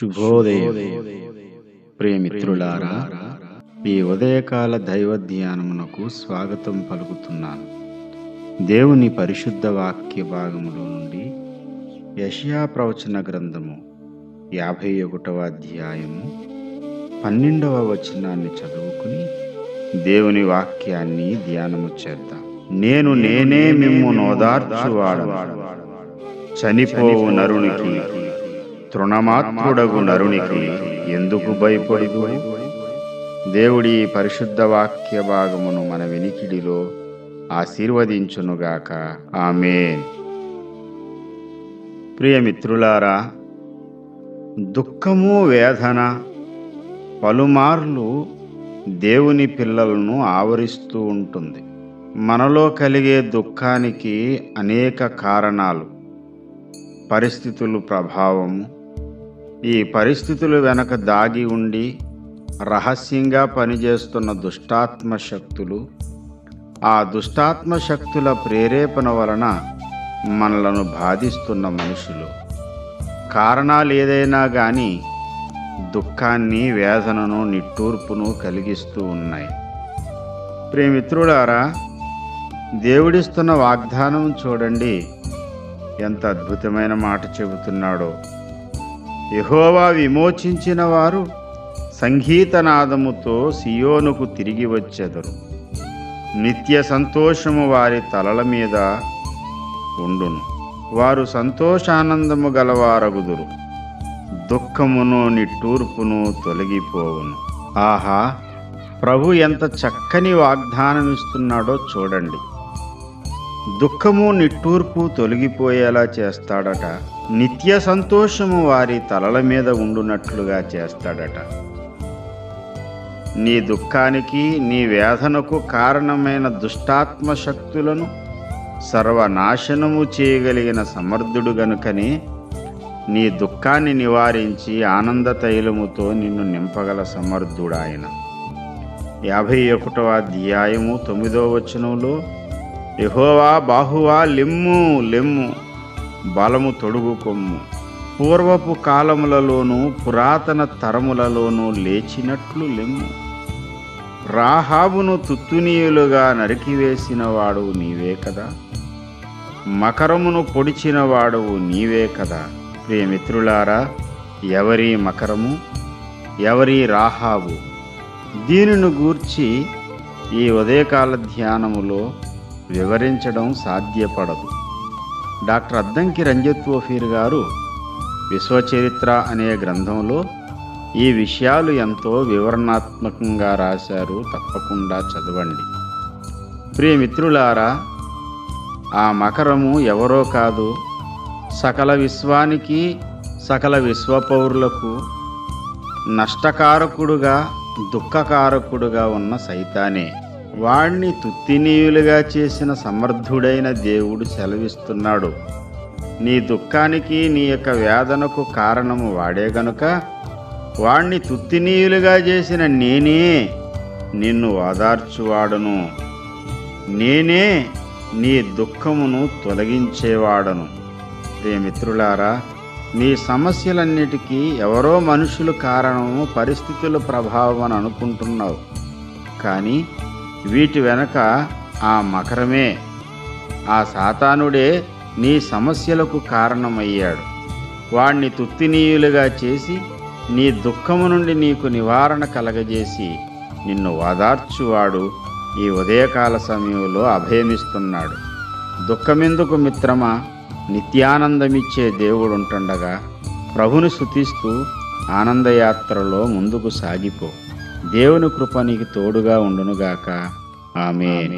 శుభోదయం. ప్రియమిత్రులారా ఈ ఉదయకాల దైవ ధ్యానమునకు స్వాగతం పలుకుతున్నాను. దేవుని పరిశుద్ధ వాక్య భాగములో నుండి యషయా ప్రవచన గ్రంథము యాభై ఒకటవ అధ్యాయము పన్నెండవ వచనాన్ని చదువుకుని దేవుని వాక్యాన్ని ధ్యానము చేద్దాం. నేను నేనే మిమ్ము నోదార్చువాడు చనిపోవు నరునికి తృణమాత్రుడగు నరునికి ఎందుకు భయపడుదు దేవుడి పరిశుద్ధ వాక్య భాగమును మన వెనికిడిలో ఆశీర్వదించునుగాక. ఆమె ప్రియమిత్రులారా దుఃఖము వేదన పలుమార్లు దేవుని పిల్లలను ఆవరిస్తూ ఉంటుంది. మనలో కలిగే దుఃఖానికి అనేక కారణాలు పరిస్థితులు ప్రభావము ఈ పరిస్థితులు వెనక దాగి ఉండి రహస్యంగా పనిచేస్తున్న దుష్టాత్మ శక్తులు ఆ దుష్టాత్మ శక్తుల ప్రేరేపణ వలన మనలను బాధిస్తున్న మనుషులు. కారణాలు ఏదైనా కానీ దుఃఖాన్ని వేదనను నిట్టూర్పును కలిగిస్తూ ఉన్నాయి. ప్రేమిత్రులారా దేవుడిస్తున్న వాగ్దానం చూడండి. ఎంత అద్భుతమైన మాట చెబుతున్నాడో. యహోవా విమోచించిన వారు సంగీతనాదముతో సియోనుకు తిరిగి వచ్చెదరు. నిత్య సంతోషము వారి తలల మీద ఉండును. వారు సంతోషానందము గలవారగుదురు. దుఃఖమును నిట్టూర్పును తొలగిపోవును. ఆహా ప్రభు ఎంత చక్కని వాగ్దానమిస్తున్నాడో చూడండి. దుఃఖము నిట్టూర్పు తొలగిపోయేలా చేస్తాడట. నిత్య సంతోషము వారి తలల మీద ఉండునట్లుగా చేస్తాడట. నీ దుఃఖానికి నీ వేదనకు కారణమైన దుష్టాత్మ శక్తులను సర్వనాశనము చేయగలిగిన సమర్థుడు గనుకనే నీ దుఃఖాన్ని నివారించి ఆనంద తైలముతో నిన్ను నింపగల సమర్థుడాయన. యాభై ఒకటవ అధ్యాయము తొమ్మిదో వచనంలో యహోవా బాహువా లెమ్ము లెమ్ము బలము తొడుగు కొమ్ము. పూర్వపు కాలములలోనూ పురాతన తరములలోనూ లేచినట్లు లెమ్ము. రాహాబును తుత్తునీయులుగా నరికివేసినవాడు నీవే కదా. మకరమును పొడిచినవాడు నీవే కదా. ప్రియమిత్రులారా ఎవరి మకరము ఎవరి రాహాబు. దీనిని గూర్చి ఈ ఉదయకాల ధ్యానములో వివరించడం సాధ్యపడదు. డాక్టర్ అద్దంకి రంజిత్ ఓఫీర్ గారు విశ్వచరిత్ర అనే గ్రంథంలో ఈ విషయాలు ఎంతో వివరణాత్మకంగా రాశారు. తప్పకుండా చదవండి. ప్రియమిత్రులారా ఆ మకరము ఎవరో కాదు. సకల విశ్వానికి సకల విశ్వపౌరులకు నష్టకారకుడుగా దుఃఖకారకుడుగా ఉన్న సైతానే. వాణ్ణి తుత్తినీయులుగా చేసిన సమర్థుడైన దేవుడు సెలవిస్తున్నాడు. నీ దుఃఖానికి నీ యొక్క వేదనకు కారణము వాడే గనుక వాణ్ణి తుత్తినీయులుగా చేసిన నేనే నిన్ను ఓదార్చువాడను. నేనే నీ దుఃఖమును తొలగించేవాడను. ప్రియమిత్రులారా నీ సమస్యలన్నిటికీ ఎవరో మనుషులు కారణము పరిస్థితుల ప్రభావం అని అనుకుంటున్నావు. కానీ వీటి వెనక ఆ మకరమే. ఆ సాతానుడే నీ సమస్యలకు కారణమయ్యాడు. వాణ్ణి తుత్తినీయులుగా చేసి నీ దుఃఖము నుండి నీకు నివారణ కలగజేసి నిన్ను ఓదార్చువాడు ఈ ఉదయకాల సమయంలో అభయమిస్తున్నాడు. దుఃఖమెందుకు మిత్రమా? నిత్యానందమిచ్చే దేవుడుంటుండగా ప్రభుని శుతిస్తూ ఆనందయాత్రలో ముందుకు సాగిపో. దేవుని కృప నీకు తోడుగా ఉండునుగాక. ఆమె